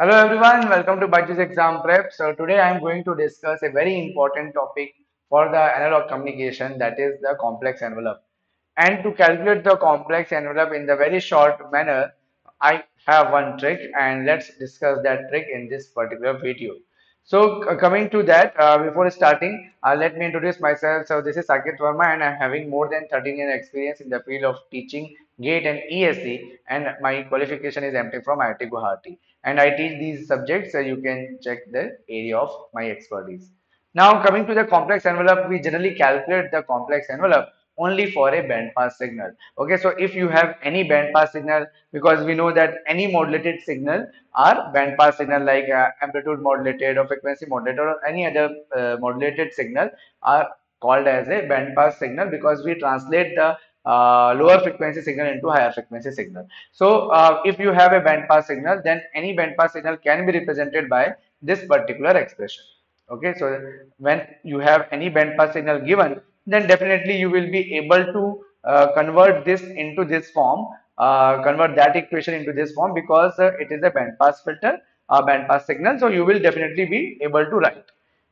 Hello everyone, welcome to Byju's Exam Prep. So today I am going to discuss a very important topic for the analog communication that is the complex envelope. And to calculate the complex envelope in the very short manner, I have one trick and let's discuss that trick in this particular video. So uh, coming to that, uh, before starting, uh, let me introduce myself. So this is Saket Verma and I'm having more than 13 years experience in the field of teaching GATE and ESE and my qualification is MTech from IIT Guwahati and I teach these subjects so you can check the area of my expertise. Now coming to the complex envelope, we generally calculate the complex envelope only for a bandpass signal. Okay, so if you have any bandpass signal, because we know that any modulated signal are bandpass signal like uh, amplitude modulated or frequency modulated or any other uh, modulated signal are called as a bandpass signal because we translate the uh, lower frequency signal into higher frequency signal. So uh, if you have a band pass signal, then any band pass signal can be represented by this particular expression. Okay, so when you have any band pass signal given, then definitely you will be able to uh, convert this into this form, uh, convert that equation into this form because uh, it is a band pass filter, a band pass signal. So you will definitely be able to write,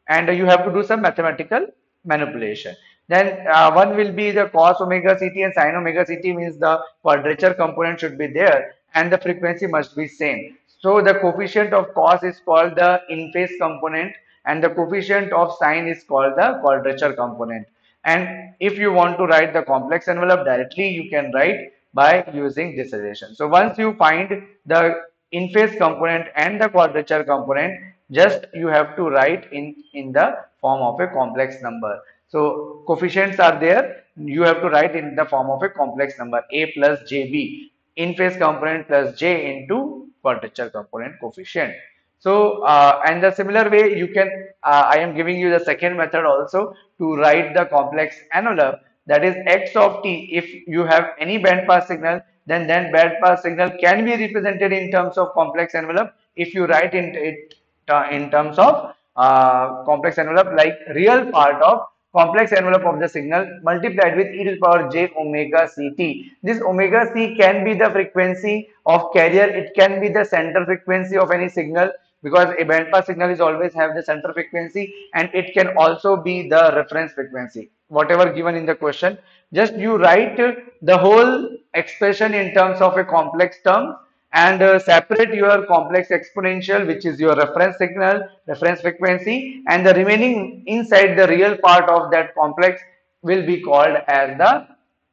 and you have to do some mathematical manipulation. Then uh, one will be the cos omega ct and sin omega ct means the quadrature component should be there and the frequency must be same. So the coefficient of cos is called the in phase component and the coefficient of sine is called the quadrature component. And if you want to write the complex envelope directly, you can write by using this relation. So once you find the in phase component and the quadrature component, just you have to write in, in the form of a complex number. So coefficients are there. You have to write in the form of a complex number a plus jb in phase component plus j into quadrature component coefficient. So uh, and the similar way you can uh, I am giving you the second method also to write the complex envelope that is x of t if you have any band pass signal then then band pass signal can be represented in terms of complex envelope if you write in it uh, in terms of uh, complex envelope like real part of complex envelope of the signal multiplied with e to the power j omega ct. This omega c can be the frequency of carrier, it can be the center frequency of any signal because a bandpass signal is always have the center frequency and it can also be the reference frequency. Whatever given in the question. Just you write the whole expression in terms of a complex term and uh, separate your complex exponential which is your reference signal reference frequency and the remaining inside the real part of that complex will be called as the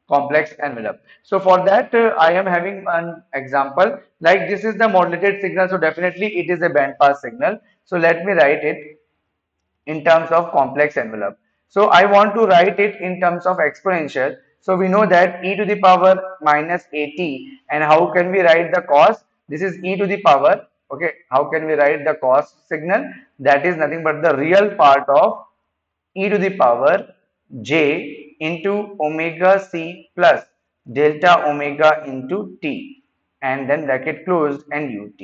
complex envelope. So for that uh, I am having an example like this is the modulated signal so definitely it is a band pass signal. So let me write it in terms of complex envelope. So I want to write it in terms of exponential. So we know that e to the power minus at and how can we write the cos? This is e to the power. Okay, how can we write the cos signal? That is nothing but the real part of e to the power j into omega c plus delta omega into t and then bracket closed and ut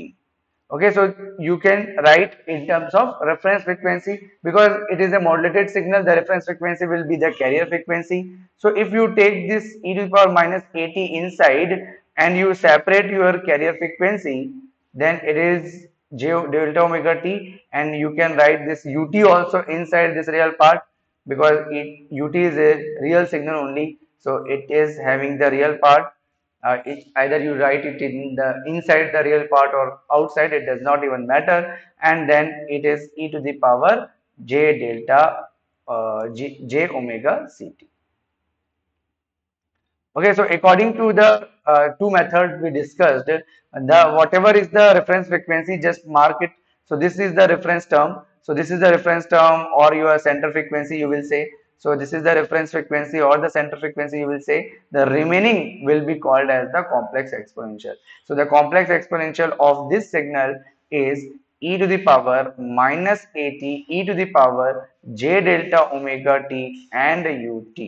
okay so you can write in terms of reference frequency because it is a modulated signal the reference frequency will be the carrier frequency. So if you take this e to the power minus at inside and you separate your carrier frequency then it is j delta omega t and you can write this ut also inside this real part because it ut is a real signal only. So it is having the real part uh, it, either you write it in the inside the real part or outside it does not even matter. And then it is e to the power j delta uh, j omega ct. Okay so according to the uh, two methods we discussed the whatever is the reference frequency just mark it. So this is the reference term. So this is the reference term or your center frequency you will say so this is the reference frequency or the center frequency you will say the remaining will be called as the complex exponential. So the complex exponential of this signal is e to the power minus at e to the power j delta omega t and ut.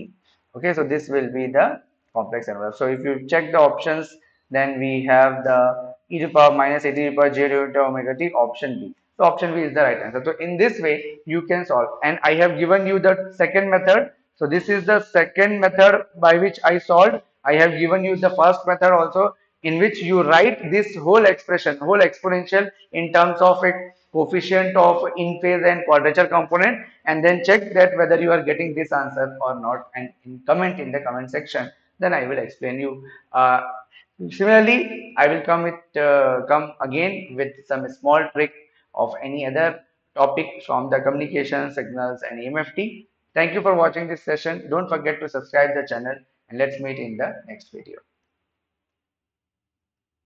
Okay, so this will be the complex envelope. So if you check the options, then we have the e to the power minus at e to the power j delta omega t option B. So option B is the right answer. So in this way you can solve and I have given you the second method. So this is the second method by which I solved. I have given you the first method also in which you write this whole expression, whole exponential in terms of a coefficient of in phase and quadrature component and then check that whether you are getting this answer or not and in comment in the comment section then I will explain you. Uh, similarly, I will come with uh, come again with some small trick of any other topic from the communication signals and EMFT. Thank you for watching this session. Don't forget to subscribe the channel and let's meet in the next video.